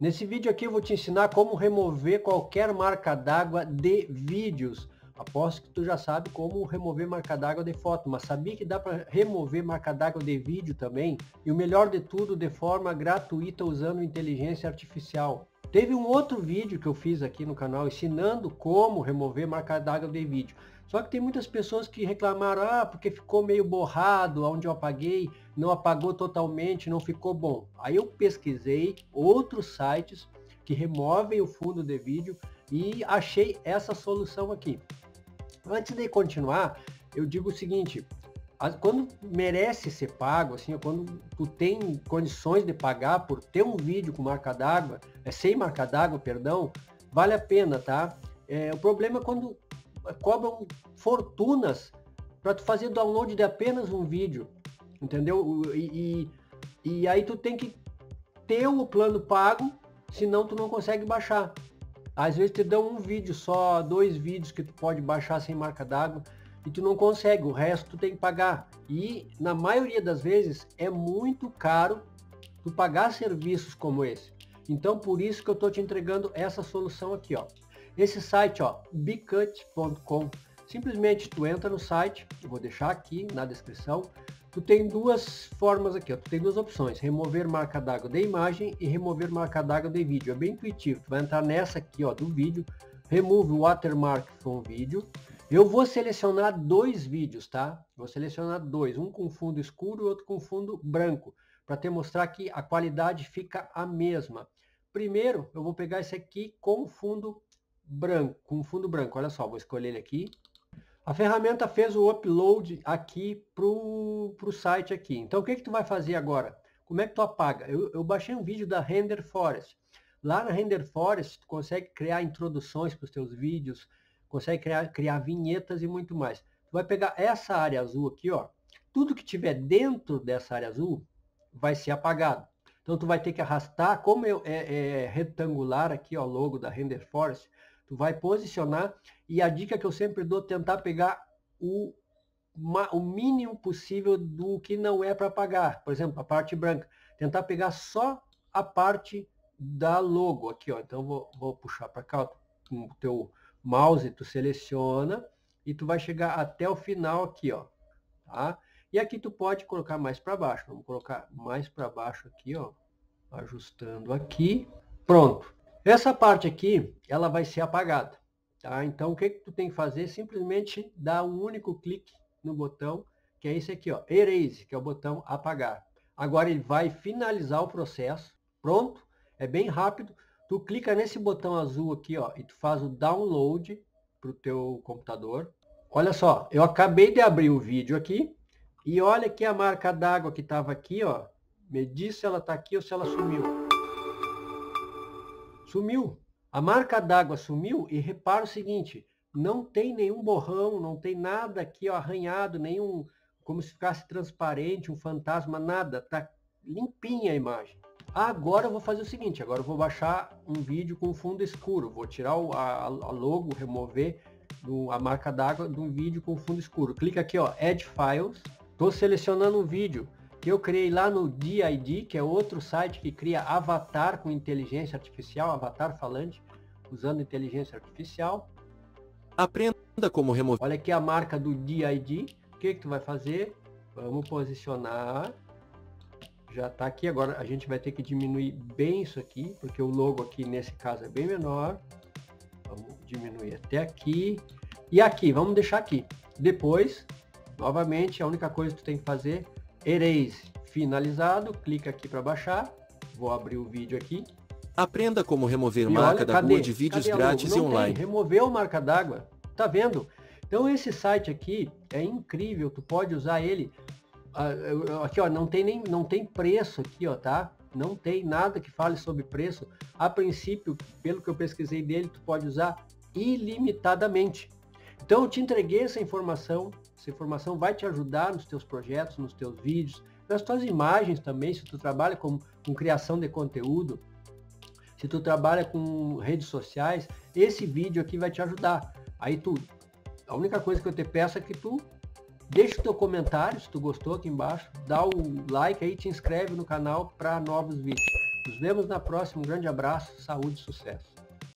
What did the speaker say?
Nesse vídeo aqui eu vou te ensinar como remover qualquer marca d'água de vídeos. Aposto que tu já sabe como remover marca d'água de foto, mas sabia que dá para remover marca d'água de vídeo também? E o melhor de tudo, de forma gratuita usando inteligência artificial. Teve um outro vídeo que eu fiz aqui no canal ensinando como remover marca d'água de vídeo. Só que tem muitas pessoas que reclamaram, ah, porque ficou meio borrado, onde eu apaguei, não apagou totalmente, não ficou bom. Aí eu pesquisei outros sites que removem o fundo de vídeo e achei essa solução aqui. Antes de continuar, eu digo o seguinte, quando merece ser pago, assim, quando tu tem condições de pagar por ter um vídeo com marca d'água, é sem marca d'água, perdão, vale a pena, tá? É, o problema é quando cobram fortunas para tu fazer download de apenas um vídeo, entendeu? E, e, e, aí tu tem que ter o plano pago, senão tu não consegue baixar. Às vezes te dão um vídeo só, dois vídeos que tu pode baixar sem marca d'água e tu não consegue, o resto tu tem que pagar. E na maioria das vezes é muito caro tu pagar serviços como esse. Então por isso que eu estou te entregando essa solução aqui, ó. Esse site, ó, bicut.com, simplesmente tu entra no site, eu vou deixar aqui na descrição, tu tem duas formas aqui, ó, tu tem duas opções, remover marca d'água de imagem e remover marca d'água de vídeo, é bem intuitivo, tu vai entrar nessa aqui, ó, do vídeo, remove watermark from vídeo, eu vou selecionar dois vídeos, tá? Vou selecionar dois, um com fundo escuro e outro com fundo branco, para te mostrar que a qualidade fica a mesma. Primeiro, eu vou pegar esse aqui com fundo branco, com fundo branco. Olha só, vou escolher ele aqui. A ferramenta fez o upload aqui para o site aqui. Então, o que, que tu vai fazer agora? Como é que tu apaga? Eu, eu baixei um vídeo da Render Forest. Lá na Render Forest, tu consegue criar introduções para os teus vídeos, consegue criar, criar vinhetas e muito mais. Tu vai pegar essa área azul aqui, ó. Tudo que tiver dentro dessa área azul vai ser apagado. Então, tu vai ter que arrastar, como é, é, retangular aqui, ó, o logo da Render Forest, Tu vai posicionar e a dica que eu sempre dou tentar pegar o, o mínimo possível do que não é para pagar. Por exemplo, a parte branca. Tentar pegar só a parte da logo aqui, ó. Então vou, vou puxar para cá, com o teu mouse tu seleciona e tu vai chegar até o final aqui, ó. Tá? E aqui tu pode colocar mais para baixo. Vamos colocar mais para baixo aqui, ó. Ajustando aqui. Pronto. Essa parte aqui, ela vai ser apagada. Tá? Então, o que, que tu tem que fazer? Simplesmente dar um único clique no botão, que é esse aqui, ó, Erase, que é o botão apagar. Agora ele vai finalizar o processo. Pronto, é bem rápido. Tu clica nesse botão azul aqui, ó, e tu faz o download para o teu computador. Olha só, eu acabei de abrir o vídeo aqui e olha aqui a marca d'água que estava aqui, ó. Me diz se ela está aqui ou se ela sumiu. Sumiu. A marca d'água sumiu e repara o seguinte, não tem nenhum borrão, não tem nada aqui ó, arranhado, nenhum, como se ficasse transparente, um fantasma, nada. Tá limpinha a imagem. Agora eu vou fazer o seguinte, agora eu vou baixar um vídeo com fundo escuro. Vou tirar o, a, a logo, remover do, a marca d'água do vídeo com fundo escuro. Clica aqui, ó, Add Files. Estou selecionando um vídeo que eu criei lá no DID, que é outro site que cria avatar com inteligência artificial, avatar falante, usando inteligência artificial. Aprenda como remover. Olha aqui a marca do DID. O que, que tu vai fazer? Vamos posicionar. Já está aqui. Agora a gente vai ter que diminuir bem isso aqui, porque o logo aqui nesse caso é bem menor. Vamos diminuir até aqui. E aqui, vamos deixar aqui. Depois, novamente, a única coisa que tu tem que fazer Erase finalizado, clica aqui para baixar. Vou abrir o vídeo aqui. Aprenda como remover e marca d'água de vídeos grátis e online. Tem. Removeu marca d'água. Tá vendo? Então esse site aqui é incrível, tu pode usar ele. Ah, aqui ó, não tem nem não tem preço aqui, ó, tá? Não tem nada que fale sobre preço. A princípio, pelo que eu pesquisei dele, tu pode usar ilimitadamente. Então eu te entreguei essa informação, essa informação vai te ajudar nos teus projetos, nos teus vídeos, nas tuas imagens também, se tu trabalha com, com criação de conteúdo, se tu trabalha com redes sociais, esse vídeo aqui vai te ajudar. Aí tu, a única coisa que eu te peço é que tu deixa o teu comentário, se tu gostou aqui embaixo, dá o like aí, te inscreve no canal para novos vídeos. Nos vemos na próxima. Um grande abraço, saúde e sucesso.